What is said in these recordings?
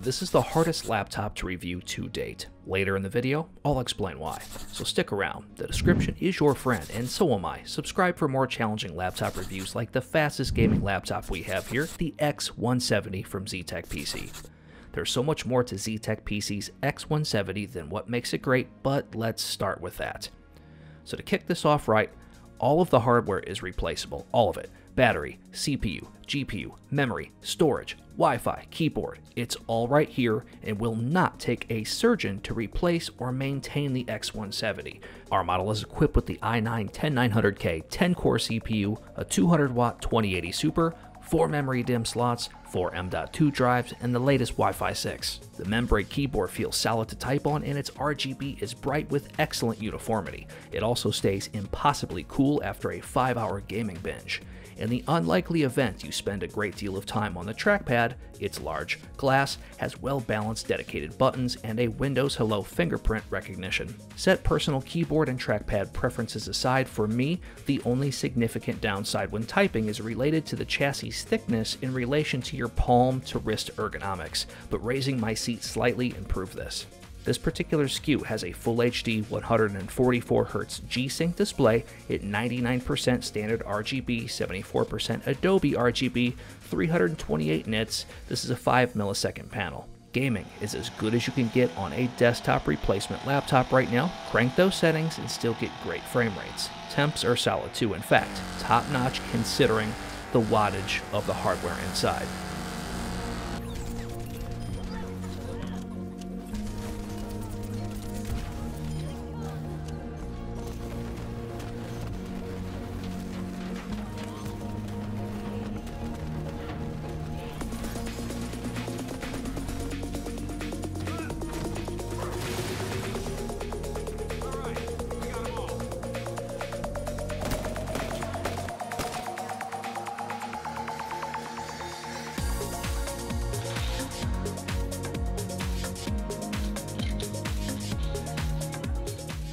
This is the hardest laptop to review to date. Later in the video, I'll explain why. So stick around, the description is your friend, and so am I. Subscribe for more challenging laptop reviews like the fastest gaming laptop we have here, the X170 from zTecpc. There's so much more to zTecpc's X170 than what makes it great, but let's start with that. So to kick this off right, all of the hardware is replaceable, all of it. Battery, CPU, GPU, memory, storage, Wi-Fi, keyboard, it's all right here and will not take a surgeon to replace or maintain the X170. Our model is equipped with the i9-10900K 10-core CPU, a 200-watt 2080 Super, 4 memory DIMM slots, 4 M.2 drives, and the latest Wi-Fi 6. The membrane keyboard feels solid to type on and its RGB is bright with excellent uniformity. It also stays impossibly cool after a 5-hour gaming binge. In the unlikely event you spend a great deal of time on the trackpad, it's large, glass, has well-balanced dedicated buttons, and a Windows Hello fingerprint recognition. Set personal keyboard and trackpad preferences aside, for me, the only significant downside when typing is related to the chassis thickness in relation to your palm to wrist ergonomics, but raising my seat slightly improved this. This particular SKU has a Full HD 144Hz G-Sync display at 99% standard RGB, 74% Adobe RGB, 328 nits. This is a 5 millisecond panel. Gaming is as good as you can get on a desktop replacement laptop right now. Crank those settings and still get great frame rates. Temps are solid too, in fact, top notch considering the wattage of the hardware inside.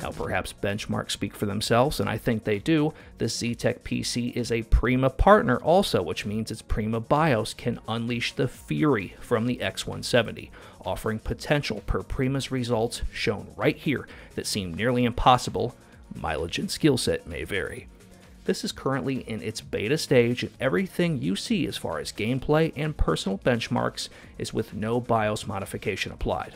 Now, perhaps benchmarks speak for themselves, and I think they do. The zTecpc is a Prema partner also, which means its Prema BIOS can unleash the fury from the X170, offering potential per Prema's results shown right here that seem nearly impossible. Mileage and skill set may vary. This is currently in its beta stage, and everything you see as far as gameplay and personal benchmarks is with no BIOS modification applied.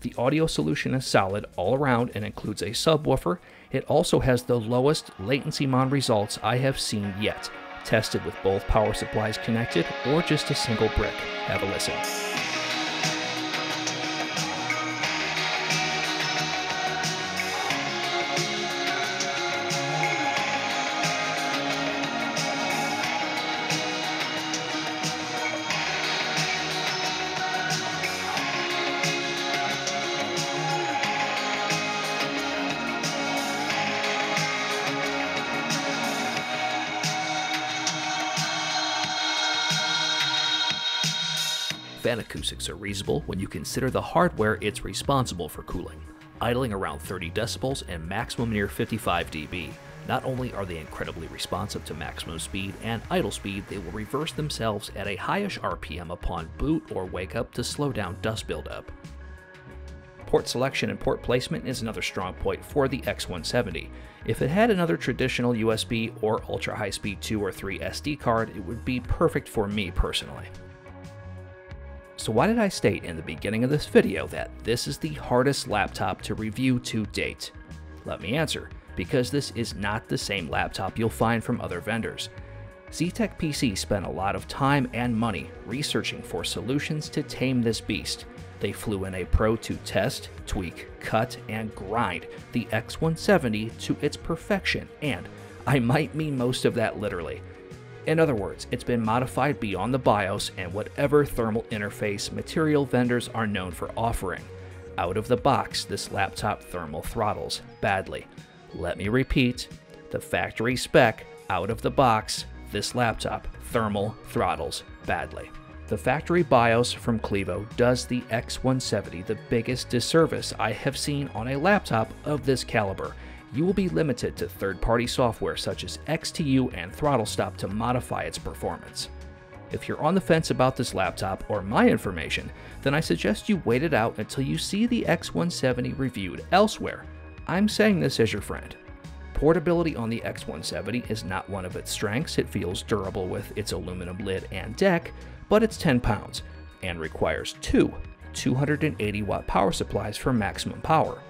The audio solution is solid all around and includes a subwoofer. It also has the lowest LatencyMon results I have seen yet, tested with both power supplies connected or just a single brick. Have a listen. Fan acoustics are reasonable when you consider the hardware it's responsible for cooling, idling around 30 decibels and maximum near 55 dB. Not only are they incredibly responsive to maximum speed and idle speed, they will reverse themselves at a highish RPM upon boot or wake up to slow down dust buildup. Port selection and port placement is another strong point for the X170. If it had another traditional USB or ultra high speed 2 or 3 SD card, it would be perfect for me personally. So why did I state in the beginning of this video that this is the hardest laptop to review to date? Let me answer, because this is not the same laptop you'll find from other vendors. zTecpc spent a lot of time and money researching for solutions to tame this beast. They flew in a pro to test, tweak, cut, and grind the X170 to its perfection, and I might mean most of that literally. In other words, it's been modified beyond the BIOS and whatever thermal interface material vendors are known for offering. Out of the box, this laptop thermal throttles badly. Let me repeat, the factory spec, out of the box, this laptop thermal throttles badly. The factory BIOS from Clevo does the X170 the biggest disservice I have seen on a laptop of this caliber, you will be limited to third-party software such as XTU and ThrottleStop to modify its performance. If you're on the fence about this laptop or my information, then I suggest you wait it out until you see the X170 reviewed elsewhere. I'm saying this as your friend. Portability on the X170 is not one of its strengths. It feels durable with its aluminum lid and deck, but it's 10 pounds and requires two 280 watt power supplies for maximum power.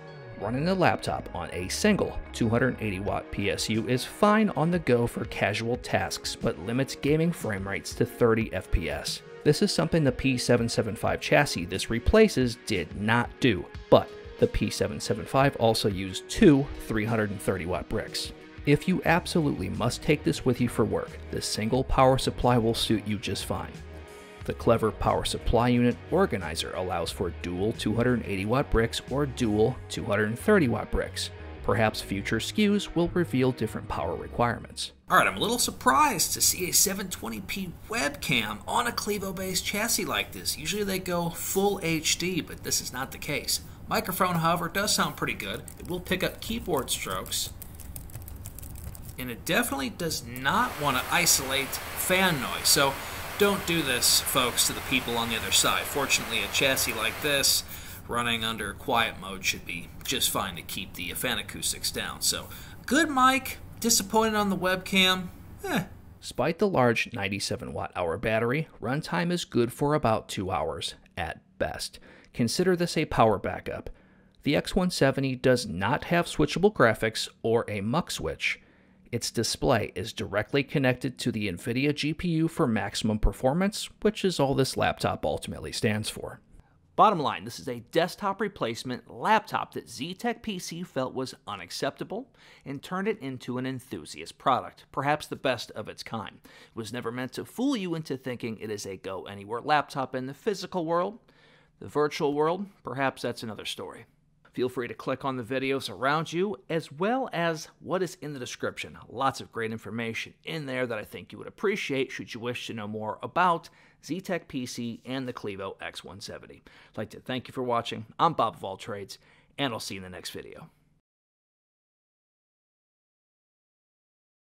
Running a laptop on a single 280 watt PSU is fine on the go for casual tasks, but limits gaming frame rates to 30 FPS. This is something the P775 chassis this replaces did not do, but the P775 also used two 330 watt bricks. If you absolutely must take this with you for work, this single power supply will suit you just fine. The clever power supply unit organizer allows for dual 280 watt bricks or dual 230 watt bricks. Perhaps future SKUs will reveal different power requirements. Alright, I'm a little surprised to see a 720p webcam on a Clevo based chassis like this. Usually they go full HD, but this is not the case. Microphone, however, does sound pretty good. It will pick up keyboard strokes. And it definitely does not want to isolate fan noise. So don't do this, folks, to the people on the other side. Fortunately, a chassis like this running under quiet mode should be just fine to keep the fan acoustics down. So good mic, disappointed on the webcam. Eh, Despite the large 97 watt hour battery, runtime is good for about 2 hours at best. Consider this a power backup. The X170 does not have switchable graphics or a MUX switch. Its display is directly connected to the NVIDIA GPU for maximum performance, which is all this laptop ultimately stands for. Bottom line, this is a desktop replacement laptop that zTecpc felt was unacceptable and turned it into an enthusiast product, perhaps the best of its kind. It was never meant to fool you into thinking it is a go anywhere laptop in the physical world. The virtual world, perhaps that's another story. Feel free to click on the videos around you as well as what is in the description. Lots of great information in there that I think you would appreciate should you wish to know more about zTecpc and the Clevo X170. I'd like to thank you for watching. I'm Bob of All Trades, and I'll see you in the next video.